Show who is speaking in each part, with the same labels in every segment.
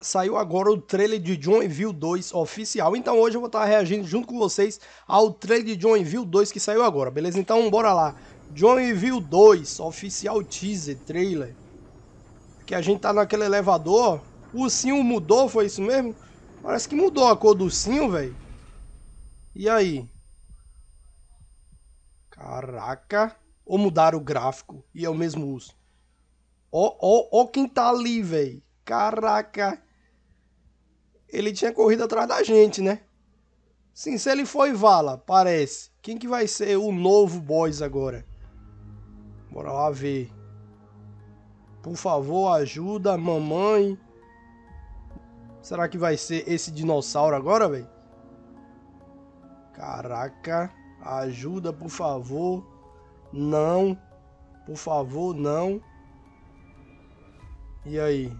Speaker 1: saiu agora o trailer de Joinville 2 oficial. Então hoje eu vou estar reagindo junto com vocês ao trailer de Joinville 2 que saiu agora, beleza? Então bora lá. Joinville 2 oficial teaser trailer. Que a gente tá naquele elevador. O ursinho mudou, foi isso mesmo? Parece que mudou a cor do ursinho, velho. E aí? Caraca. Ou mudaram o gráfico e é o mesmo urso. Ó, ó, ó quem tá ali, velho. Caraca ele tinha corrido atrás da gente, né? Sim, se ele foi Vala, parece. Quem que vai ser o novo boss agora? Bora lá ver. Por favor, ajuda, mamãe. Será que vai ser esse dinossauro agora, velho? Caraca. Ajuda, por favor. Não. Por favor, não. E aí?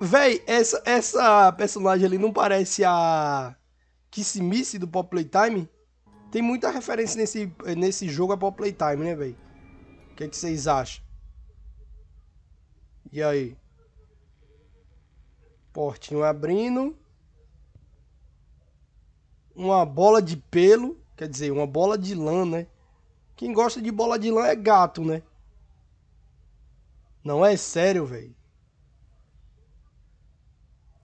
Speaker 1: Véi, essa, essa personagem ali não parece a Kissimice do Pop Playtime? Tem muita referência nesse, nesse jogo a Pop Playtime, né, véi? O que, é que vocês acham? E aí? Portinho abrindo. Uma bola de pelo. Quer dizer, uma bola de lã, né? Quem gosta de bola de lã é gato, né? Não é sério, velho.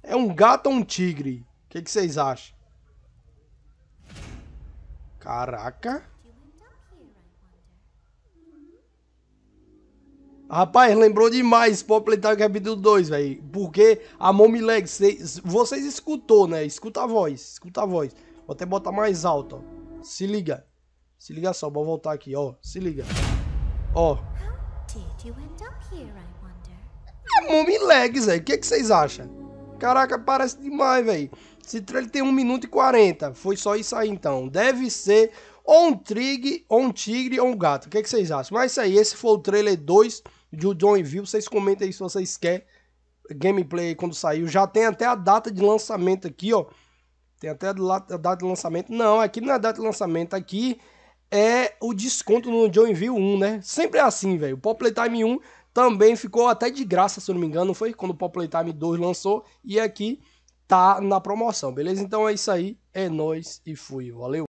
Speaker 1: É um gato ou um tigre? O que, que vocês acham? Caraca. Rapaz, lembrou demais Pop Playtime capítulo 2, velho. Porque a Mommy Leg, vocês, vocês escutou, né? Escuta a voz, escuta a voz. Vou até botar mais alto, ó. Se liga. Se liga só, vou voltar aqui, ó. Se liga. Ó. É Mommy Legs, velho. O que, que vocês acham? Caraca, parece demais, velho. Esse trailer tem 1 minuto e 40. Foi só isso aí, então. Deve ser ou um tigre, ou um tigre, ou um gato. O que, é que vocês acham? Mas isso aí, esse foi o trailer 2 de Joinville. Vocês comentem aí se vocês querem gameplay quando saiu. Já tem até a data de lançamento aqui, ó. Tem até a data de lançamento. Não, aqui não é a data de lançamento. Aqui é o desconto no Joinville 1, né? Sempre é assim, velho. O Pop Playtime 1 também ficou até de graça, se eu não me engano, foi quando o Pop Playtime 2 lançou. E aqui tá na promoção, beleza? Então é isso aí. É nóis e fui. Valeu!